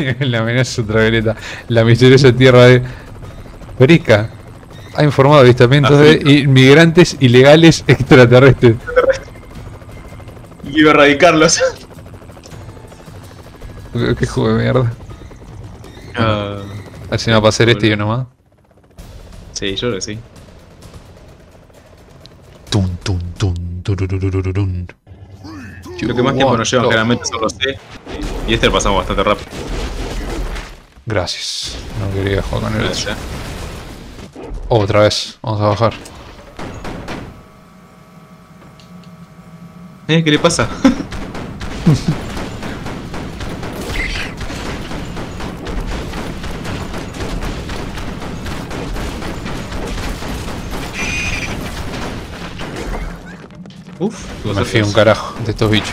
la amenaza ultravioleta. La misteriosa tierra de Perica ha informado avistamientos de inmigrantes ilegales extraterrestres. Y iba a erradicarlos. Qué juego de mierda. Ah, A ver si me va a pasar este y uno más. sí, yo creo que sí. Tun, tun, tun, turururururun. Lo que más tiempo nos llevan Yo- generalmente son los C. Y este lo pasamos bastante rápido. Gracias. No quería jugar con el otro. Otra vez. Vamos a bajar. ¿Eh? ¿Qué le pasa? Uf, me fío un carajo de estos bichos.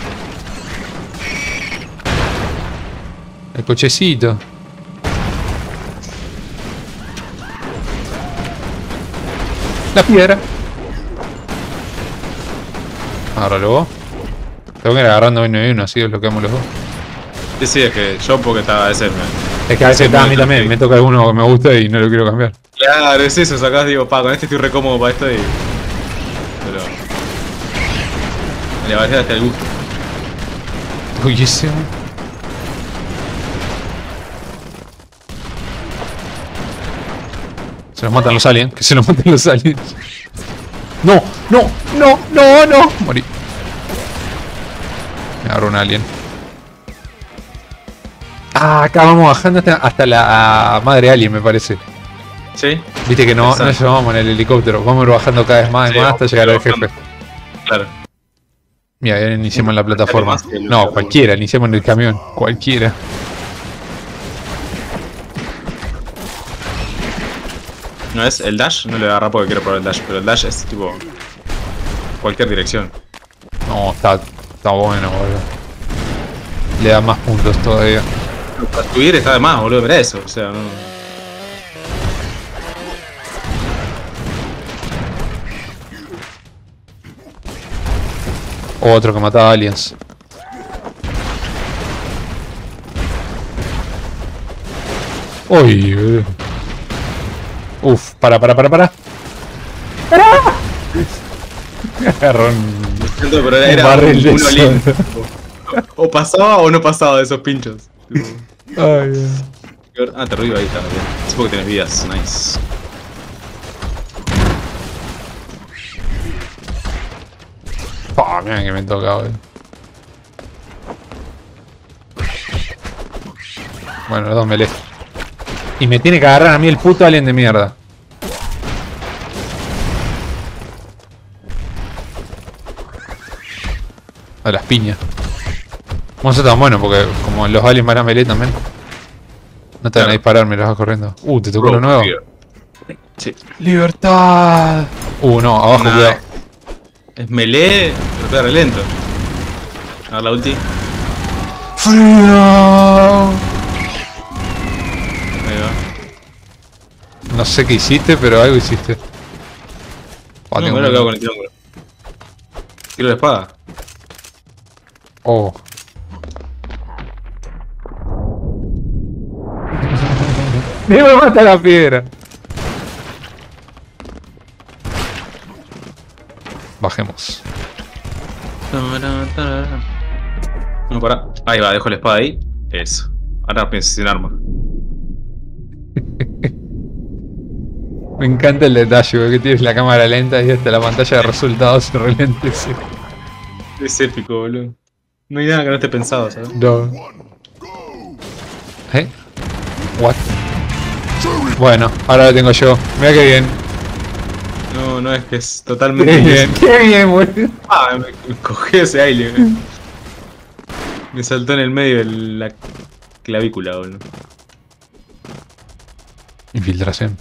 El cochecito. La piedra. Agárralo vos. Tengo que ir agarrando uno y uno, así es lo que hacemos los dos. Sí, sí, es que yo porque estaba ese. Es que a veces está a mí también, me toca alguno que me gusta y no lo quiero cambiar. Claro, es eso, sacás, digo, pa, con este estoy re cómodo para esto y. Pero. Le va a hasta el gusto. Uy, ese. Se los matan los aliens, que se los maten los aliens. No, no, no, no, no. Morí. Me agarró un alien. Ah, acá vamos bajando hasta, hasta la ah, madre alien, me parece. ¿Sí? Viste que no, no llevamos en el helicóptero. Vamos a ir bajando cada vez más y Sí, más hasta llegar al jefe. Claro. Mira, iniciamos en la plataforma. No, cualquiera, iniciamos en el camión. Cualquiera. No es el dash, no le agarra porque quiero probar el dash, pero el dash es tipo. cualquier dirección. No, está, está bueno, boludo. Le da más puntos todavía. Para subir está de más, boludo, mira eso, o sea, no. Otro que mataba aliens. Uy, boludo. Uf, para, para, para, para. ¡Para! Agarró un... Siento, pero Un era barril de. O pasaba o no pasaba de esos pinchos. Tipo, Ay, Dios. Ah, te arriba ahí está, bien. Es porque tienes vidas, nice. Pa, mira que me toca, boludo. Bueno, los dos melee. Y me tiene que agarrar a mí el puto alien de mierda. A las piñas. Vamos a ser tan bueno porque como los aliens van a melee también. No te van a disparar, me los vas corriendo. Uh, te tocó lo nuevo. Sí. ¡Libertad! Uh, no, abajo, Nah. cuidado. Es melee, pero pega re lento. A ver la ulti. ¡Frío! Ahí va. No sé qué hiciste, pero algo hiciste. Ah, No, tengo mira lo hago con el triángulo. Tiro la espada. Oh. A matar la piedra. Bajemos. No, para. Ahí va, dejo la espada ahí. Eso. Ahora pienso sin arma. Me encanta el detalle, porque tienes la cámara lenta y hasta la pantalla de resultados se. Es épico, boludo. No hay nada que no esté pensado, ¿sabes? No. ¿Eh? What? Bueno, ahora lo tengo yo. Mira qué bien. No, no, es que es Qué totalmente. bien, qué bien, boludo. Ah, me, cogió ese aire. Me saltó en el medio de la clavícula, boludo. Infiltración.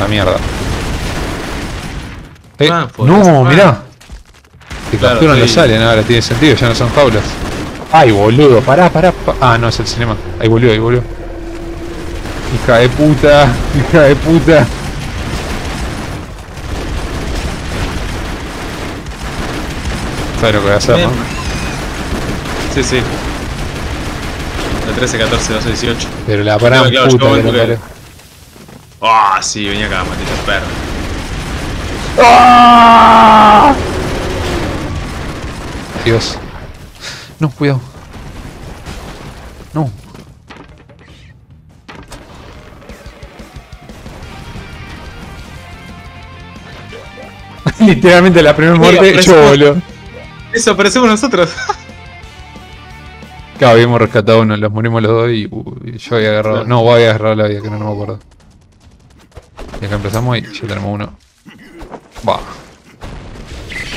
La mierda. Eh, ah, no, ah. mirá. Se claro, capturan sí. los aliens ahora, tiene sentido, ya no son jaulas. Ay, boludo, pará, pará. Pa ah, no, es el cinema. Ahí volvió, ahí volvió. Hija de puta, hija de puta. Sabes lo que voy a hacer, ¿no? Sí, sí. La 13, 14, 12, 18. Pero la paramos, no, claro, puta. Ah, sí, venía acá, maldito perro. Dios. No, cuidado. No. Literalmente la primera muerte yo, boludo. Eso, aparecemos nosotros. Claro, habíamos rescatado uno, los morimos los dos y, uh, yo había agarrado. No, vos habías agarrado la vida, que no, no me acuerdo. Y acá empezamos y ya tenemos uno. Va.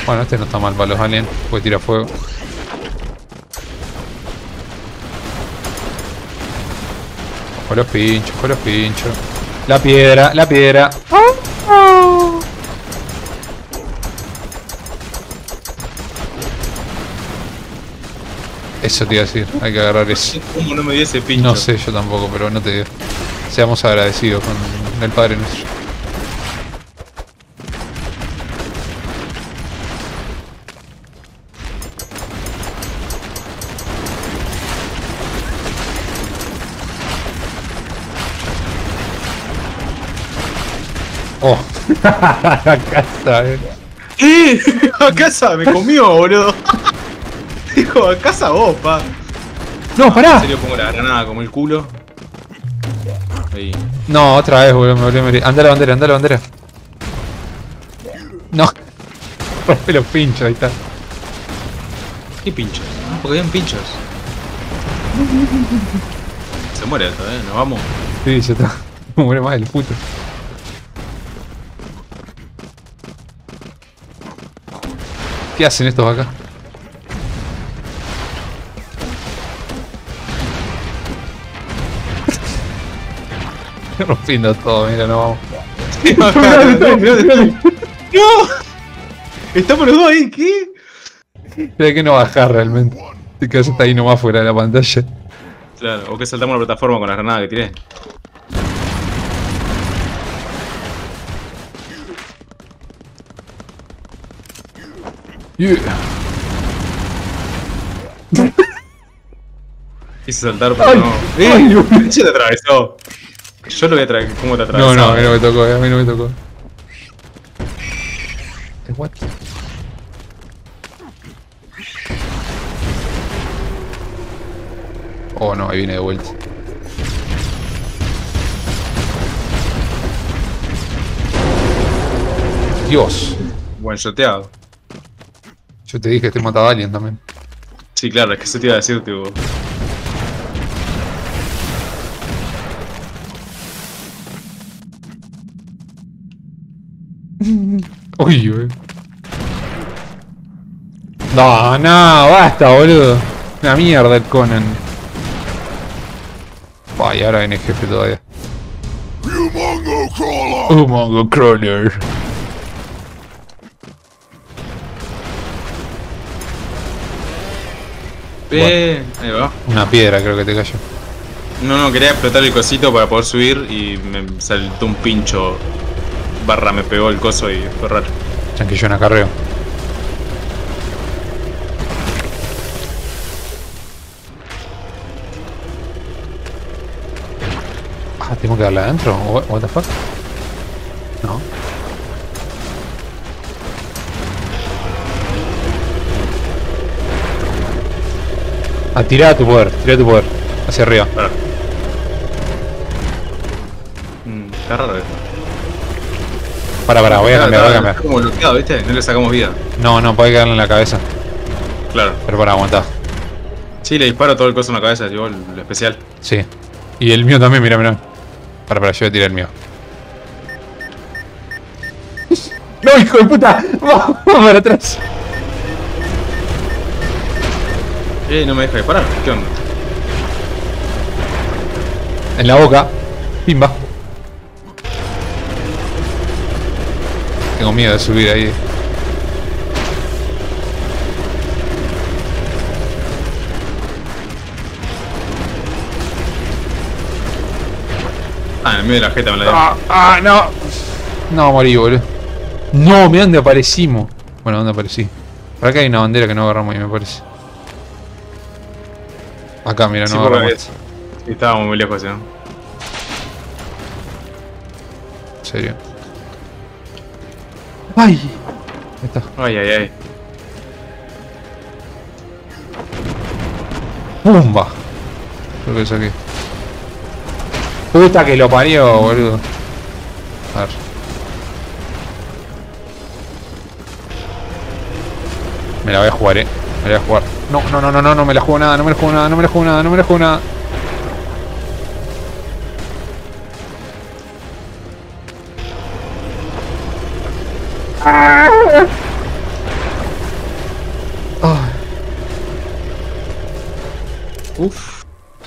Bueno, este no está mal para los aliens, puede tirar fuego. Ojo los pinchos, ojo los pinchos. La piedra, la piedra. Eso te iba a decir, hay que agarrar eso. ¿Cómo no me dio ese pincho? No sé yo tampoco, pero no te digo. Seamos agradecidos con el Padre nuestro. Oh, la casa, eh. ¿Qué? A casa me comió, boludo. Dijo, a casa vos, pa. No, En pará. serio pongo la granada como el culo. Ahí. No, otra vez, boludo, me volví a morir. Anda la bandera, anda la bandera. No. Rompe los pinchos, ahí está. ¿Qué pinchos? Porque habían pinchos. Se muere esto, eh. Nos vamos. Sí, ya está. Me muere más el puto. ¿Qué hacen estos acá? Rompiendo todo, mira, no vamos. ¡No! Estamos los dos ahí, ¿qué? Mira que no bajar realmente. Te quedas hasta ahí nomás fuera de la pantalla. Claro, o que saltamos la plataforma con la granada que tiré. Yeah. Quise saltar, pero Ay, no. ¡Eh! ¿Quién te atravesó? Yo lo voy a traer. ¿Cómo te atravesó? No, no, a mí no me tocó, a mí no me tocó. Eh, What? Oh no, ahí viene de vuelta. Dios, Buen shoteado. yo te dije, te mataba a alguien también. Sí, claro, es que eso te iba a decir, tipo. Uy, uy. No, no, basta, boludo. Una mierda el Conan. Ay, ahora viene el jefe todavía. You Mongo crawler! Oh, Mongo Crawler. Bien, ahí va. Una piedra creo que te cayó. No, no, quería explotar el cosito para poder subir y me saltó un pincho. Barra me pegó el coso y fue raro. En acarreo. Ah, tengo que darle adentro. What, the fuck? No. Ah, tira tu poder, tira tu poder. Hacia arriba. Para. Mm, está raro esto. Para, para, voy a cambiar, voy a cambiar. está como bloqueado, ¿viste? No le sacamos vida. No, no, puede quedarle en la cabeza. Claro. Pero para aguantar. Sí, le disparo todo el coso en la cabeza, digo, lo especial. Sí. Y el mío también, mira, mira. Para, para, yo voy a tirar el mío. ¡No, hijo de puta! ¡Vamos para atrás! Eh, no me deja disparar. ¿Qué onda? En la boca. Pimba. Tengo miedo de subir ahí. Ah, en el medio de la jeta me la dio. ¡Ah, ah, no! No, morí, boludo. No, mirá dónde aparecimos. Bueno, ¿dónde aparecí? Para que hay una bandera que no agarramos ahí, me parece. Acá, mira, Sí, no agarramos. sí, estábamos muy lejos, ¿no? En serio. ¡Ay! Ahí está. Ay, ay, ay. ¡Pumba! Creo que saqué. Puta que lo parió, boludo. A ver. Me la voy a jugar, eh. Me la voy a jugar. No, no, no, no, no, no me la juego nada, no me la juego nada, no me la juego nada, no me la juego nada.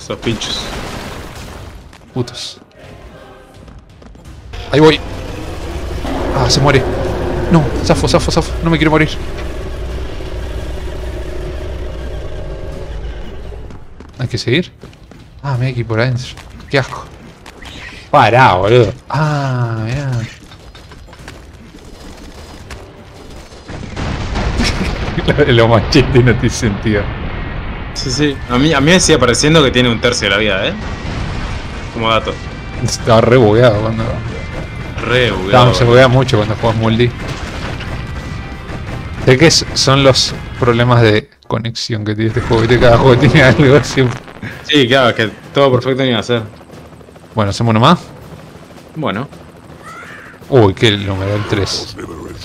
Uf. Esos pinchos. Putos. Ahí voy. Ah, se muere. No, zafo, zafo, zafo. No me quiero morir. ¿Hay que seguir? Ah, me hay que ir por adentro. Qué asco. Pará, boludo. Ah, mirá. Lo machete no tiene sentido. Sí, sí. A mí, a mí me sigue pareciendo que tiene un tercio de la vida, ¿eh? Como dato. Estaba re bugueado cuando. Re bugueado. se buguea mucho cuando juegas multi. Sé que es- son los problemas de conexión que tiene este juego. Viste, cada juego tiene algo siempre. Sí, claro, que todo perfecto ni iba a ser. Bueno, hacemos uno más. Bueno. Uy, qué número, el 3.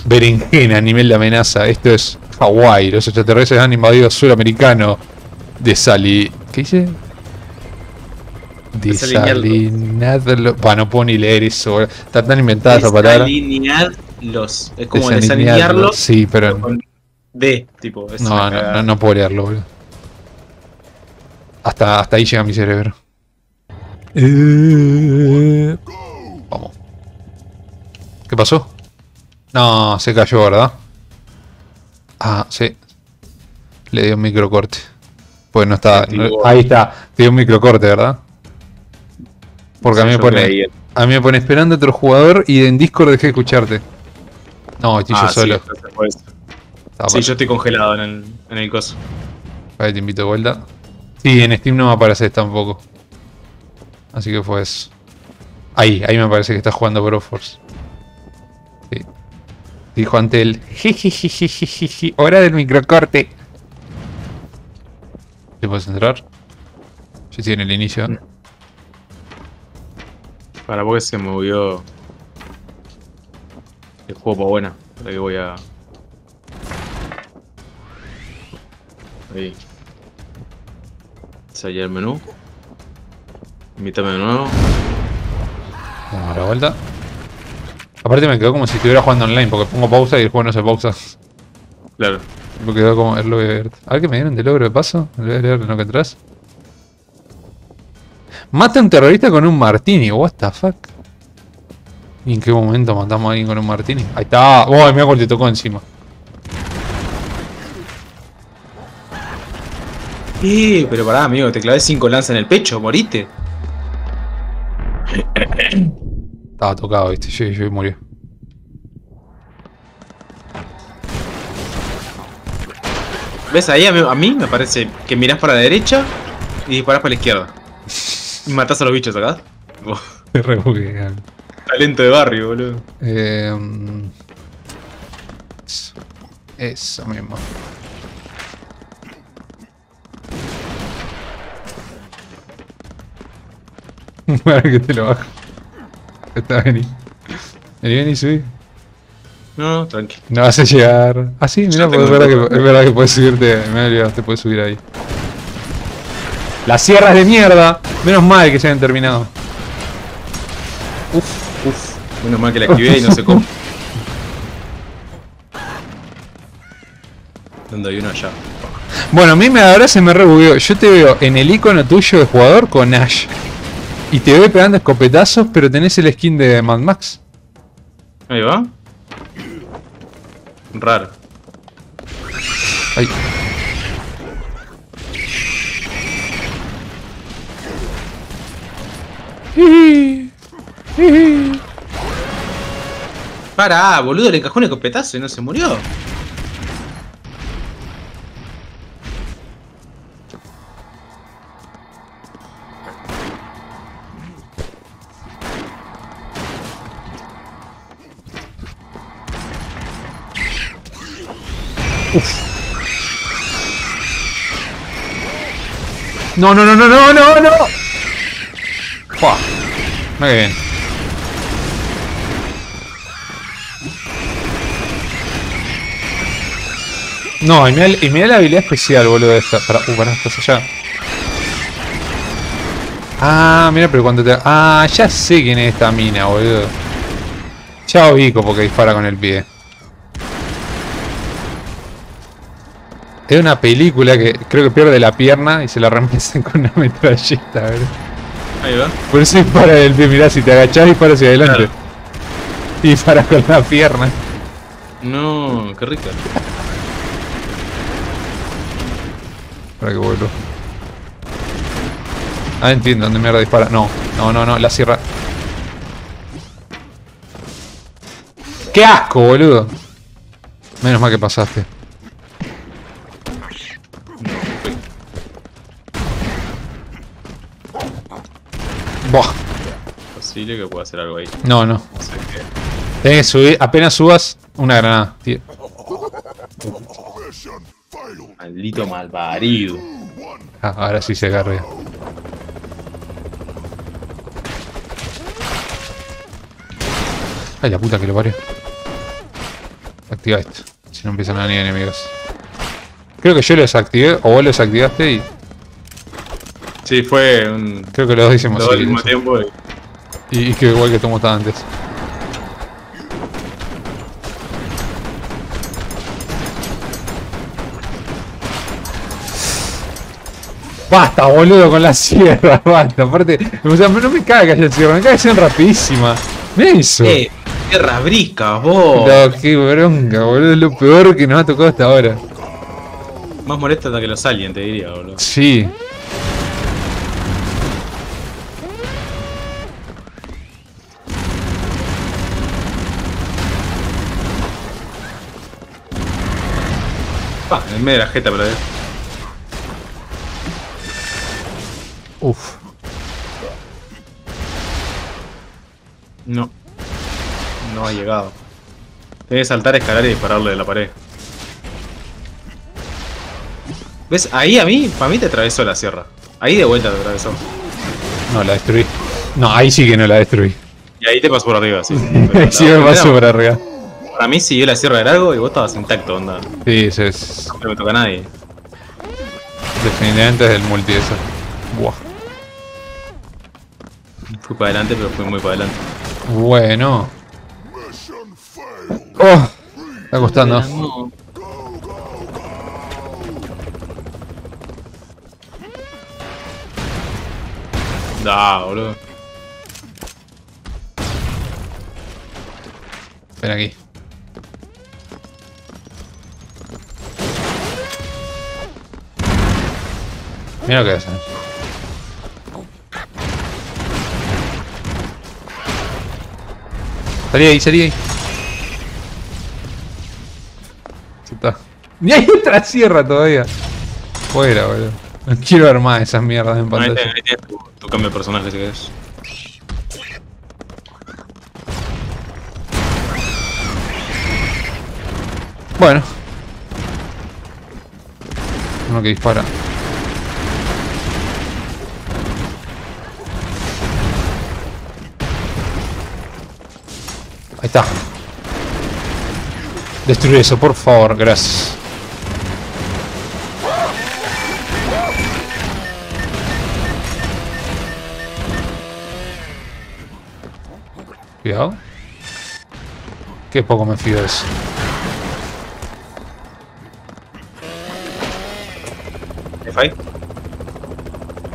Berenjena, nivel de amenaza. Esto es Hawái. Los extraterrestres han invadido sudamericano. De ¿Qué dice? Desalinearlo. Desalinarlo. Va, no puedo ni leer eso. boludo. Está tan inventada esa palabra. Desalinearlos. Es como Desalinearlo. desalinearlos Sí, pero con D, tipo. Es no, no, no, no puedo leerlo, boludo. Hasta, hasta ahí llega mi cerebro. Eh, Vamos. ¿Qué pasó? No, se cayó, ¿verdad? Ah, sí. Le dio un microcorte. Pues no está. No- ahí está. Te dio un microcorte, ¿verdad? Porque a mí me pone. A mí me pone esperando otro jugador y en Discord dejé de escucharte. No, estoy Ah, yo sí, solo. Sí, yo estoy congelado en el, en el coso. Ahí te invito de vuelta. Sí, en Steam no me aparece tampoco. Así que fue eso. Ahí, ahí me parece que estás jugando Broforce. Sí. Dijo ante jijijijijiji, hora del microcorte. ¿Te puedes entrar? Yo estoy en el inicio. Para porque se movió el juego para buena. Para que voy a. Ahí. Salir el menú. Invítame de nuevo. Vamos a dar la vuelta. Aparte me quedó como si estuviera jugando online, porque pongo pausa y el juego no se pausa. Claro. Me quedó como el logro abierto. A ver qué me dieron de logro de paso. Lo voy a leer lo que atrás. Mata a un terrorista con un martini. What the fuck. ¿Y en qué momento matamos a alguien con un martini? Ahí está. Uy, mira cuál te tocó encima. Eh, pero pará, amigo, te clavé 5 lanzas en el pecho, morite. Estaba tocado, viste. Yo, yo murió. ¿Ves ahí? A mí, a mí me parece que mirás para la derecha y disparás para la izquierda. Y matás a los bichos acá. Te. Talento de barrio, boludo. Eh, eso. Eso mismo. Para que te lo bajo. Está vení. Vení, vení, subí. No, tranqui. No vas a llegar. Ah, sí, mira, es verdad, que, es verdad que puedes subirte. Me olvidado, te puedes subir ahí. Las sierras de mierda. Menos mal que se hayan terminado. Uf, uf. Menos mal que la activé y no sé cómo. ¿Dónde hay uno allá? Bueno, a mí me, ahora se me rebugueó. Yo te veo en el icono tuyo de jugador con Ash. Y te veo pegando escopetazos, pero tenés el skin de Mad Max. Ahí va. Raro. Ay. Pará, boludo, le encajó un escopetazo y no se murió. No, no, no, no, no, no, no. Fua. Que bien. No, y mira, y mira la habilidad especial, boludo, de esta. Para, uh, pará, estás allá. Ah, mira, pero cuando te... Ah, ya sé quién es esta mina, boludo. Ya ubico porque dispara con el pie. Es una película que creo que pierde la pierna y se la reemplazan con una metralleta, ¿verdad? Ahí va. Por eso dispara del pie, mirá, si te agachás dispara hacia adelante. Claro. Y dispara con la pierna. No, qué rica. Para que vuelvo. Ah, entiendo dónde mierda dispara. No, no, no, no, la sierra. ¡Qué asco, boludo! Menos mal que pasaste. Buah. Posible que pueda hacer algo ahí. No, no. No sé qué. Tenés que subir, apenas subas, una granada. tío. Maldito malparido. Ah, ahora sí se agarra. Ay, la puta que lo parió. Activa esto. Si no empiezan a venir enemigos. Creo que yo lo desactivé, o vos lo desactivaste y Sí, fue un. creo que los dos hicimos Los dos al así, mismo tiempo. y- Y, y que igual que Tomo estaba antes. Basta, boludo, con la sierra, basta. Aparte, o sea, no me caga que haya sierra, me caga que sean rapidísimas. Mira eso. Eh, tierras briscas, vos. No, qué bronca, boludo, es lo peor que nos ha tocado hasta ahora. Más molesto hasta que los aliens, te diría, boludo. Sí. Pa, en medio de la jeta, pero. Uf. No. No ha llegado. Tenés que saltar, escalar y dispararle de la pared. ¿Ves? Ahí a mí, para mí te atravesó la sierra. Ahí de vuelta te atravesó. No, la destruí. No, ahí sí que no la destruí. Y ahí te pasó por arriba, sí. La sí me pasó por arriba. Para mí siguió la sierra de largo y vos estabas intacto, onda. Sí, ese es. No me toca a nadie. Definitivamente es el multi eso. Buah. Fui para adelante, pero fui muy para adelante. Bueno. Oh, está costando. No. Da, boludo. Ven aquí. Mira lo que hacen. Salí ahí, salí ahí. Está. Y hay otra sierra todavía. Fuera, boludo. No quiero ver más esas mierdas en pantalla. tenés, ahí tenés tu, tu cambio de personaje si querés. Bueno. Uno que dispara. Está. Destruye eso, por favor, gracias. Cuidado. Qué poco me fío de eso.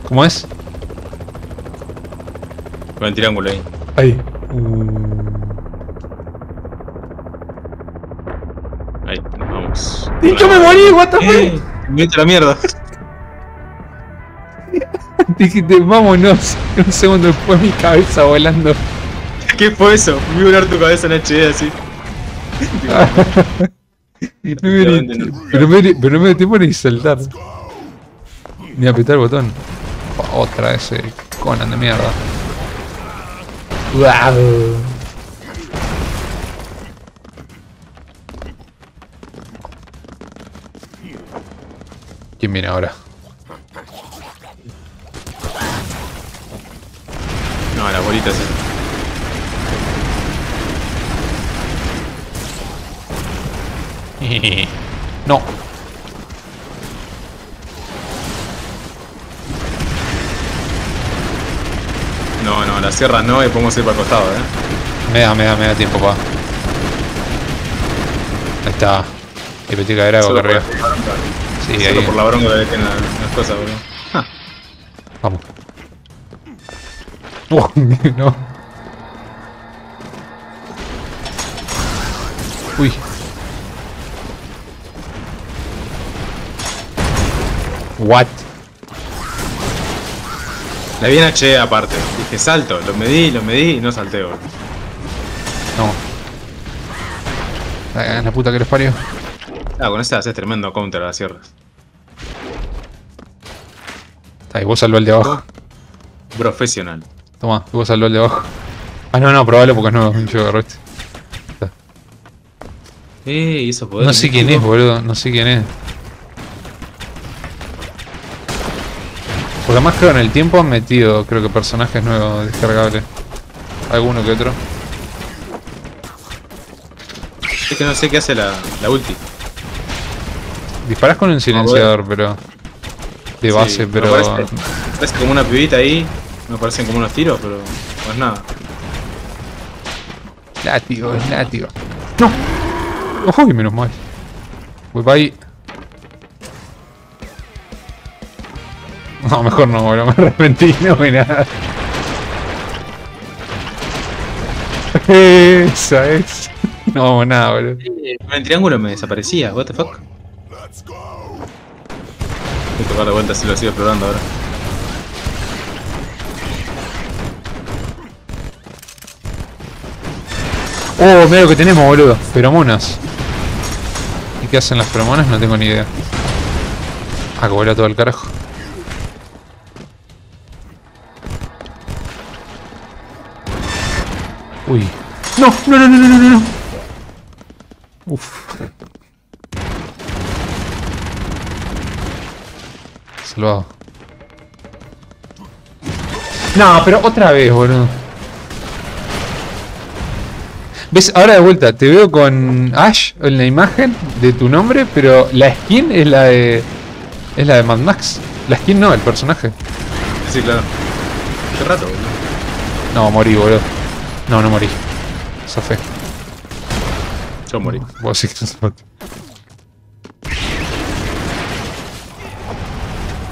¿Cómo es? Con el triángulo ahí. Ahí. Ahí, nos vamos. ¡Y yo me morí! ¿What the fuck? ¡Eh! Me vete a la mierda. Dijiste, vámonos. Un segundo después mi cabeza volando. ¿Qué fue eso? Vi volar tu cabeza en HD así. Pero, me, pero me dio tiempo ni saltar. Ni apretar el botón. Otra vez el Conan de mierda. Guau. ¿Quién viene ahora? No, las bolitas. sí. no. No, no, las sierras no y podemos ir para el costado, eh. Me da, me da, me da tiempo, pa. Ahí está. Y petí Solo acá por, arriba. Sí, solo ahí. por la bronca que tienen las, las cosas, boludo. Ja. Vamos. Oh, no. Uy. What? La vi en H aparte. Dije salto, lo medí, lo medí y no boludo. No. Ah, La puta que les parió. Ah, con esa haces tremendo counter a las sierras. Ahí, vos salvó el de abajo. Profesional. Toma, vos salvó el de abajo. Ah, no, no, probable porque es nuevo. Yo agarré este. Eh, eso poder. No sé quién es, boludo. No sé quién es. Porque además creo en el tiempo han metido, creo que personajes nuevos descargables. Alguno que otro. Es que no sé qué hace la, la ulti. Disparas con un silenciador, pero. De base, pero. Parece, parece como una pibita ahí. Me parecen como unos tiros, pero no es nada. Látigo, es látigo. ¡No! ¡Uy, menos mal! Voy para ahí. No, mejor no, boludo, me arrepentí, no voy nada. Esa es. No, nada, boludo. Con el triángulo me desaparecía, what the fuck. Tocar de vuelta si lo sigo explorando ahora. Oh, mira lo que tenemos, boludo. Feromonas. ¿Y qué hacen las feromonas? No tengo ni idea. Ah, que todo el carajo. Uy. No, no, no, no, no, no, no. Uf. Salvado. No, pero otra vez, boludo. ¿Ves? Ahora de vuelta, te veo con Ash en la imagen de tu nombre, pero la skin es la de. Es la de Mad Max. La skin no, el personaje. Sí, claro. Qué rato, boludo. No, morí, boludo. No, no morí. Zafé. Yo morí. Vos sí que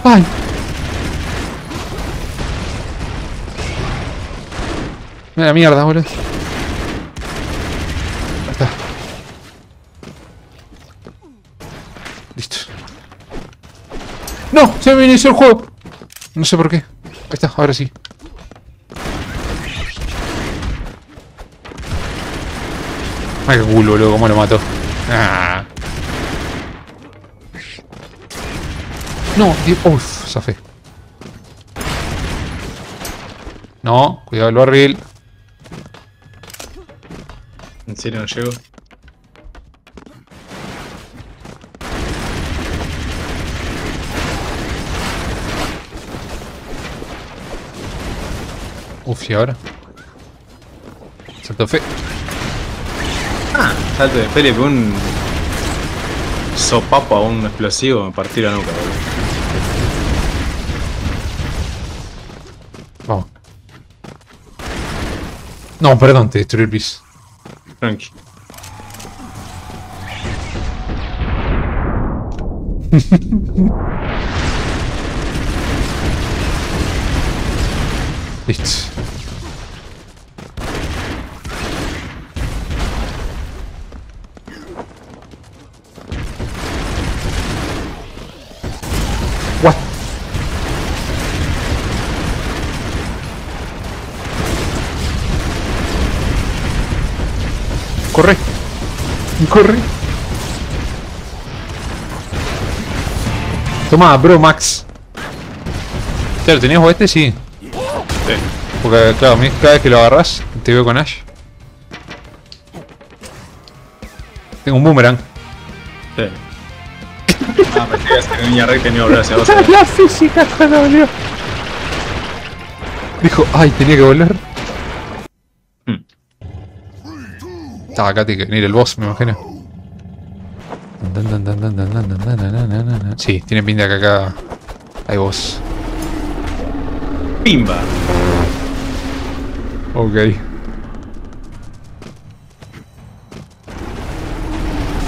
¡Ay! Mira la mierda, boludo. Ahí está. Listo. ¡No! Se me inició el juego. No sé por qué. Ahí está, ahora sí. Ay, qué culo, boludo, cómo lo mató. Ah. No, uff, zafé. No, cuidado el barril. En serio no llego. Uf, ¿y ahora? Salto fe. Ah, salto de pele con un sopapo a un explosivo, me partí la nuca, boludo. No, perdón, te destruí el piso. Tranqui. Listo. Corre. Corre. Toma, bro, Max. Claro, ¿tenías vos este? Sí. Sí. Porque, claro, cada vez que lo agarras, te veo con Ash. Tengo un boomerang. Sí. Ah, pensé que ibas a hacer línea recta y no iba a volver hacia vos. La física cuando volvió. Dijo, ay, tenía que volver. Ah, acá tiene que venir el boss, me imagino. Sí, tiene pinta que acá hay boss. Pimba. Ok.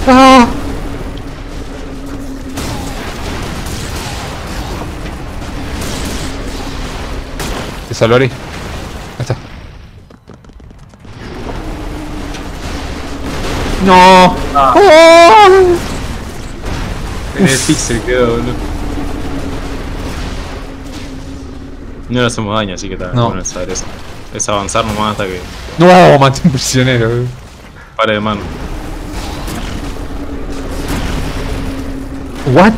¡Ah! ¿Te salvo ¡No! Ah. ¡Ah! En el pixel quedó, boludo. No le hacemos daño, así que está No. bueno saber eso. Es avanzar nomás hasta que No, maté un prisionero. eh. pare de mano. What?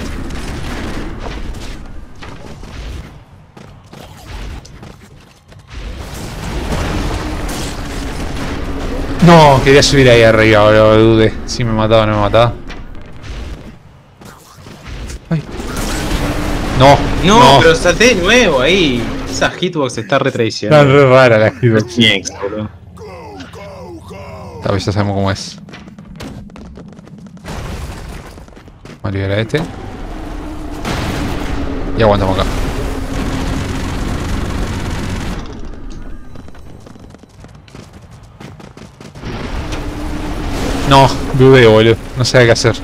No, quería subir ahí arriba, boludo, dudé. Si me mataba o no me mataba. Ay. No, No, pero salté de nuevo ahí. Esa hitbox está re Está tradicional. re rara la hitbox. Bien, boludo. Tal vez ya sabemos cómo es. Vamos a liberar a este. Y aguantamos acá. No, dudé, boludo. No sé qué hacer.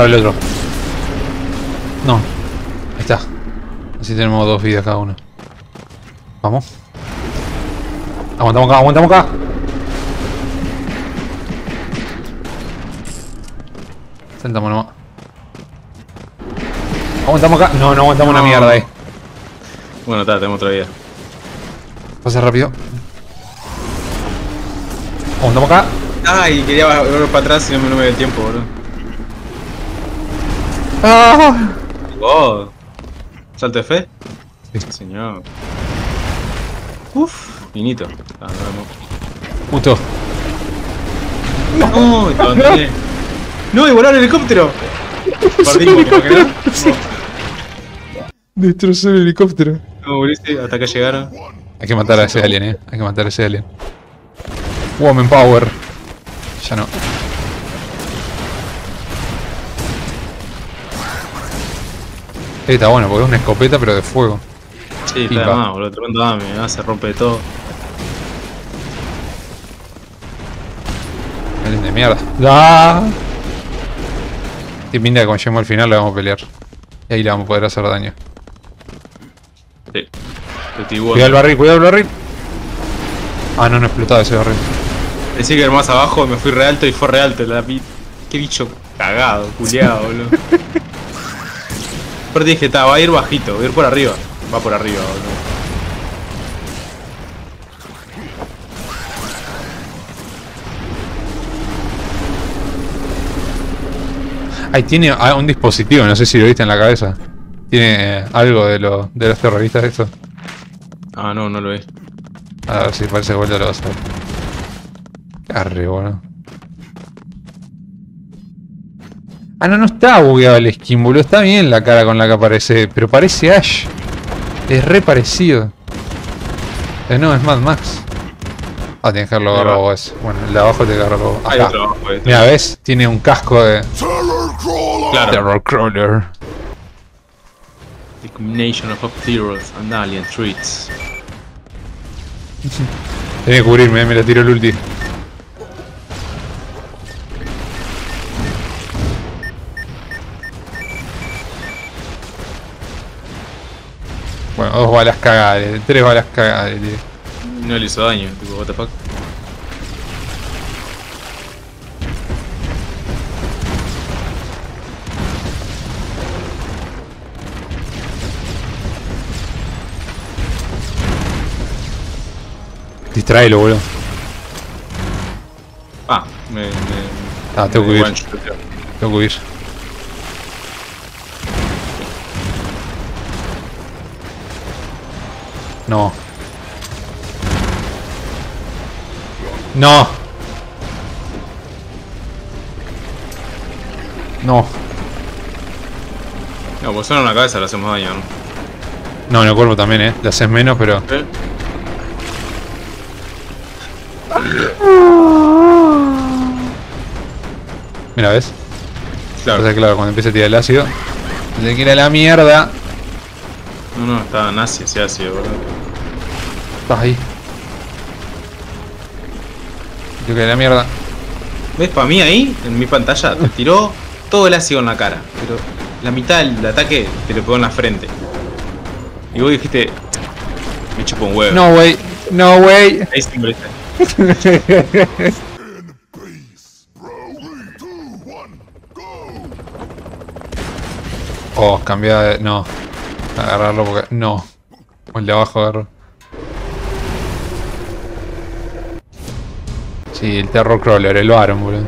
Voy a agarrar el otro. No. Ahí está. Así tenemos dos vidas cada uno. Vamos. Aguantamos acá, aguantamos acá. Sentamos nomás. Aguantamos acá. No, no aguantamos una No. mierda ahí. Bueno, está, tenemos otra vida. Pasa rápido. Aguantamos acá. Ay, quería volver para atrás y no me, no me dio el tiempo, boludo. ¡Ah! Oh. ¿Salto de fe? Sí. Señor. Uf, finito. Ah, no, Justo. no. No, abandoné. No, y volar el helicóptero. Creo que no. Destrozó el helicóptero. No, volviste hasta acá llegaron. Hay que matar a ese alien, eh. Hay que matar a ese alien. Woman Power. Ya no. Eh, está bueno, porque es una escopeta pero de fuego. Sí, está de más, boludo. Tremendo dame, ah, se rompe de todo. De mierda. ¡Ah! Qué pinta que cuando lleguemos al final le vamos a pelear. Y ahí le vamos a poder hacer daño. Sí. Cuidado el barril, cuidado el barril. Ah, no, no explotaba ese barril. Pensé que era más abajo, me fui re alto y fue re alto. La Qué bicho cagado, culiado, boludo. Aparte dije, ta, va a ir bajito, va a ir por arriba. Va por arriba, boludo. Ahí tiene ah, un dispositivo, no sé si lo viste en la cabeza. Tiene eh, algo de, lo, de los terroristas esto. Ah, no, no lo es. A ver si parece que vuelta lo vas a ver. Arre, bueno. Ah, no, no está bugueado el skin, boludo. Está bien la cara con la que aparece, pero parece Ash. Es re parecido. Eh, no, es Mad Max. Ah, tienes que Ahí agarrado vos. Bueno, el de abajo te agarro vos. Hay Acá. otro abajo, este. Mira, ¿ves? Tiene un casco de Terror crawler! Claro. Terror Crawler. The combination of and alien treats. Tenía que cubrirme, eh, me la tiró el ulti. Bueno, dos balas cagadas, tres balas cagadas. tío. No le hizo daño, tipo, what the fuck. Distráelo, boludo. Ah, me. me ah, tengo me que huir. Tengo que huir. No. No. No. No, pues solo en la cabeza le hacemos daño, ¿no? No, en el cuerpo también, eh. Le haces menos, pero. ¿Eh? Mira, ¿ves? Claro. Entonces, claro, cuando empieza a tirar el ácido. Se quiere la mierda. No, no, estaba nazi ese ácido, boludo. Estás ahí. Yo que la mierda. ¿Ves? Para mí ahí, en mi pantalla, te tiró todo el ácido en la cara. Pero la mitad del ataque te lo pegó en la frente. Y vos dijiste, me chupo un huevo. No, wey. No, wey. Ahí one, go. Oh, cambia de. No. Agarrarlo porque. No. O el de abajo agarro. Sí, el terror crawler, el Baron, boludo.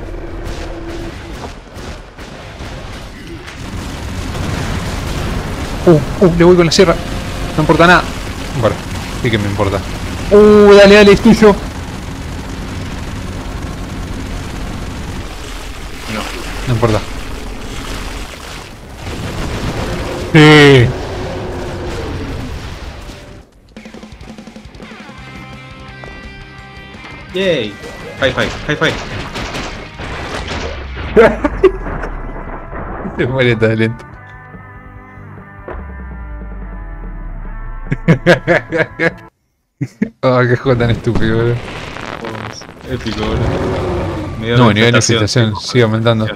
Uh, uh, le voy con la sierra. No importa nada. Bueno, sí que me importa. Uh, dale, dale, es tuyo. No. No importa. Sí. Yay. High five, high five. Se muere tan lento. oh, qué juego tan estúpido, boludo. Épico, dio No, nivel de infiltración sigue aumentando.